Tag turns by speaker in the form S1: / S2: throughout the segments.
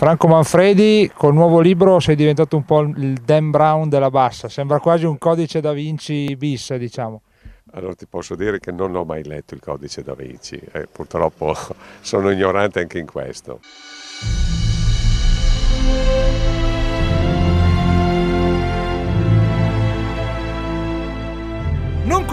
S1: Franco Manfredi, col nuovo libro sei diventato un po' il Dan Brown della bassa, sembra quasi un codice da Vinci bis, diciamo.
S2: Allora ti posso dire che non ho mai letto il codice da Vinci e purtroppo sono ignorante anche in questo.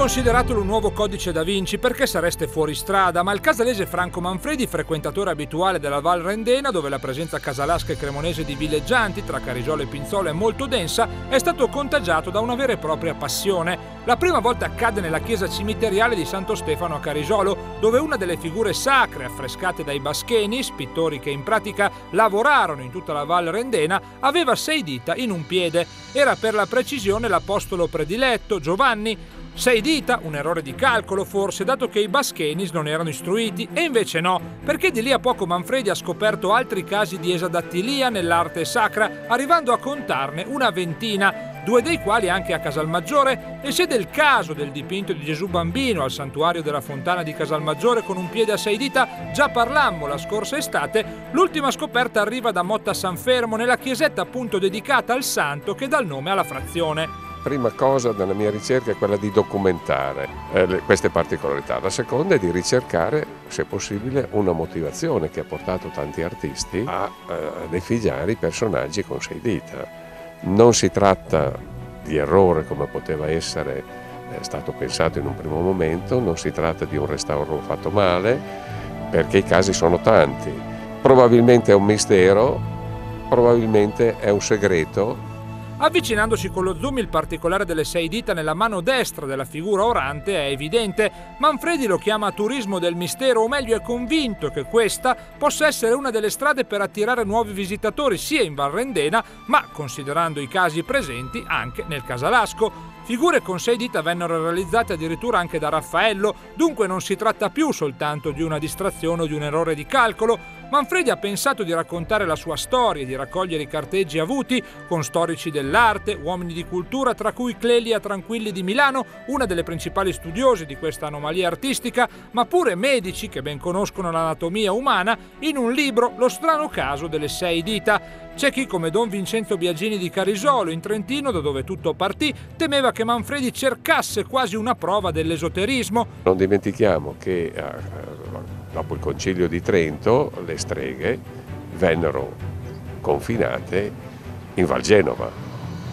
S3: Consideratelo un nuovo codice da Vinci perché sareste fuori strada, ma il casalese Franco Manfredi, frequentatore abituale della Val Rendena, dove la presenza casalasca e cremonese di villeggianti tra Carisolo e Pinzolo è molto densa, è stato contagiato da una vera e propria passione. La prima volta accade nella chiesa cimiteriale di Santo Stefano a Carisolo, dove una delle figure sacre affrescate dai Bascheni, pittori che in pratica lavorarono in tutta la Val Rendena, aveva sei dita in un piede. Era per la precisione l'apostolo prediletto Giovanni, sei dita, un errore di calcolo forse, dato che i Baschenis non erano istruiti, e invece no, perché di lì a poco Manfredi ha scoperto altri casi di esadattilia nell'arte sacra, arrivando a contarne una ventina, due dei quali anche a Casalmaggiore, e se del caso del dipinto di Gesù Bambino al santuario della Fontana di Casalmaggiore con un piede a sei dita già parlammo la scorsa estate, l'ultima scoperta arriva da Motta San Fermo nella chiesetta appunto dedicata al santo che dà il nome alla frazione
S2: prima cosa della mia ricerca è quella di documentare eh, queste particolarità, la seconda è di ricercare, se possibile, una motivazione che ha portato tanti artisti a, eh, ad effigiare i personaggi con sei dita. Non si tratta di errore come poteva essere è stato pensato in un primo momento, non si tratta di un restauro fatto male, perché i casi sono tanti. Probabilmente è un mistero, probabilmente è un segreto
S3: Avvicinandosi con lo zoom il particolare delle sei dita nella mano destra della figura orante è evidente. Manfredi lo chiama turismo del mistero, o meglio è convinto che questa possa essere una delle strade per attirare nuovi visitatori sia in Val Rendena, ma considerando i casi presenti anche nel Casalasco. Figure con sei dita vennero realizzate addirittura anche da Raffaello, dunque non si tratta più soltanto di una distrazione o di un errore di calcolo. Manfredi ha pensato di raccontare la sua storia e di raccogliere i carteggi avuti con storici dell'arte, uomini di cultura, tra cui Clelia Tranquilli di Milano, una delle principali studiose di questa anomalia artistica, ma pure medici che ben conoscono l'anatomia umana, in un libro Lo strano caso delle sei dita. C'è chi, come Don Vincenzo Biagini di Carisolo, in Trentino, da dove tutto partì, temeva che Manfredi cercasse quasi una prova dell'esoterismo.
S2: Non dimentichiamo che eh, dopo il concilio di Trento le streghe vennero confinate in Val Genova.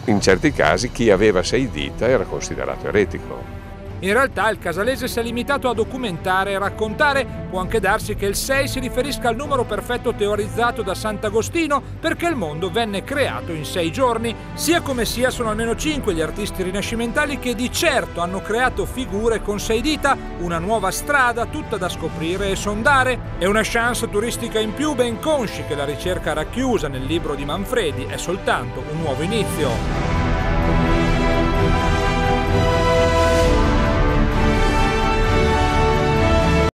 S2: In certi casi chi aveva sei dita era considerato eretico.
S3: In realtà il casalese si è limitato a documentare e raccontare, può anche darsi che il 6 si riferisca al numero perfetto teorizzato da Sant'Agostino perché il mondo venne creato in sei giorni. Sia come sia sono almeno cinque gli artisti rinascimentali che di certo hanno creato figure con sei dita, una nuova strada tutta da scoprire e sondare e una chance turistica in più ben consci che la ricerca racchiusa nel libro di Manfredi è soltanto un nuovo inizio.